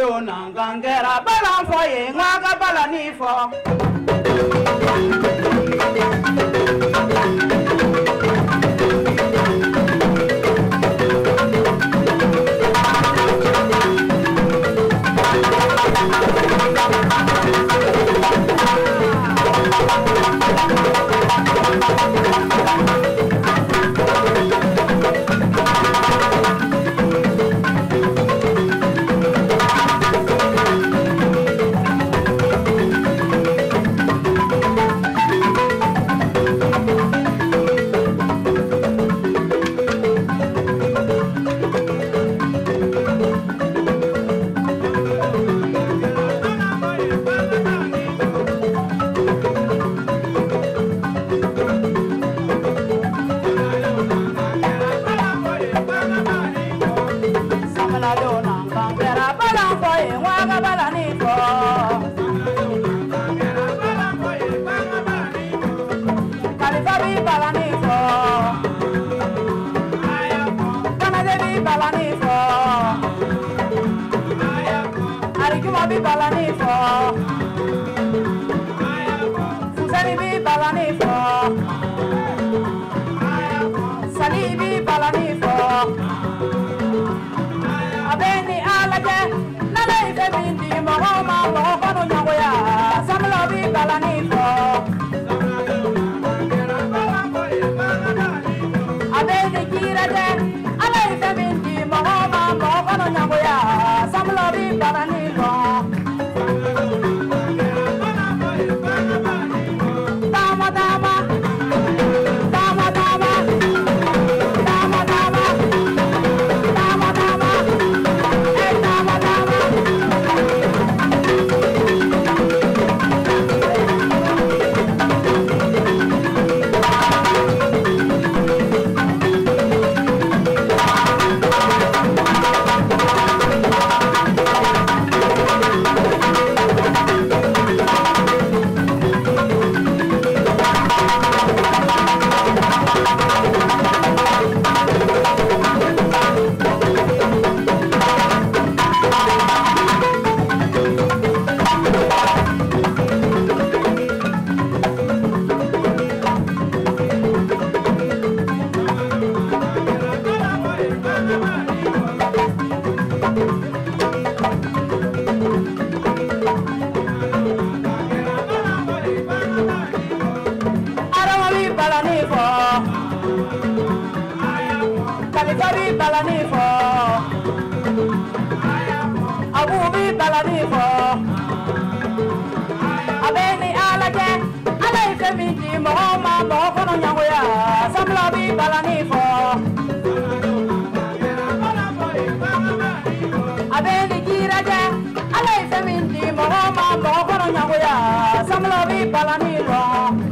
don na nkan kɛra bala fɔ. Bi balani fɔ. fuseni bi balani fɔ. sali bi balani fɔ. a bɛ ni ala cɛ n'ala ye fɛn min di mɔgɔw ma mɔgɔ kɔnɔ ɲɔgɔnya sabula bi balani fɔ. a bɛ ni kiira cɛ bi balani fɔ abu bi balani fɔ a bɛ ni ala cɛ ala ye fɛn min di mɔgɔw ma mɔgɔ kɔnɔ ɲɛngoya sabula bi balani fɔ a bɛ ni kiira cɛ ala ye fɛn min di mɔgɔw ma mɔgɔ kɔnɔ ɲɛngoya sabula bi balani fɔ.